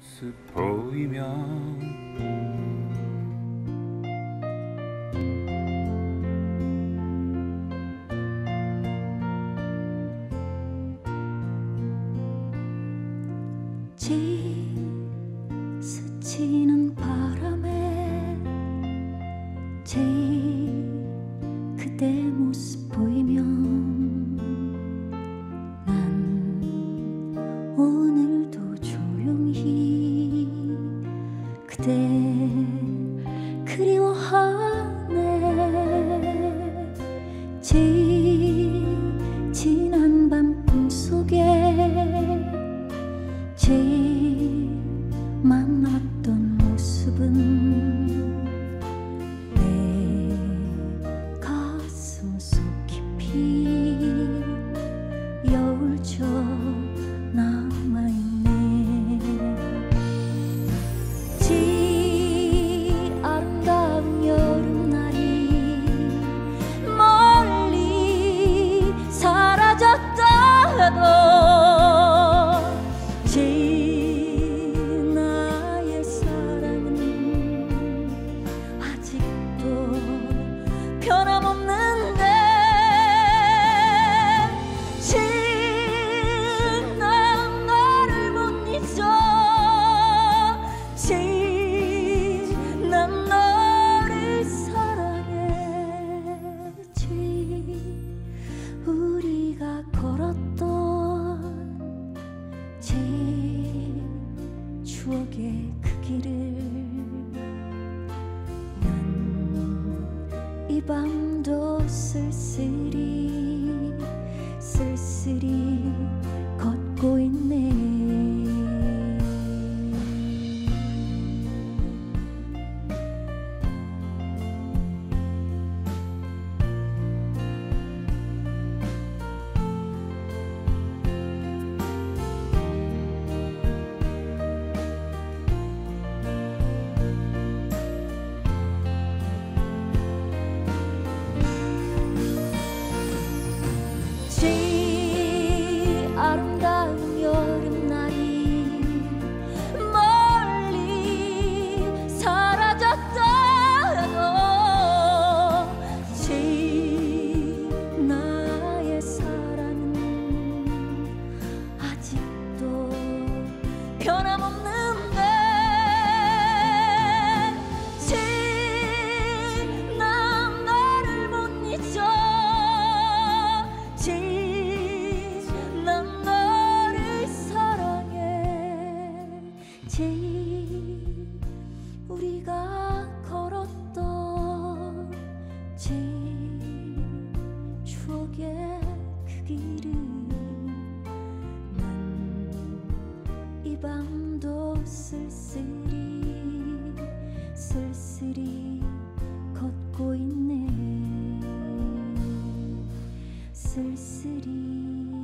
스포이면 스치는 바람에 제일 그대 모습 보이면 지, 지난 밤 꿈속에 지 밤도 쓸쓸히 쓸쓸히. 변함없는데 지난 나를 못 잊어. 지난 너를 사랑해. 지 우리가 걸었던 지 추억에 쓸쓸히 걷고 있네. 쓸쓸히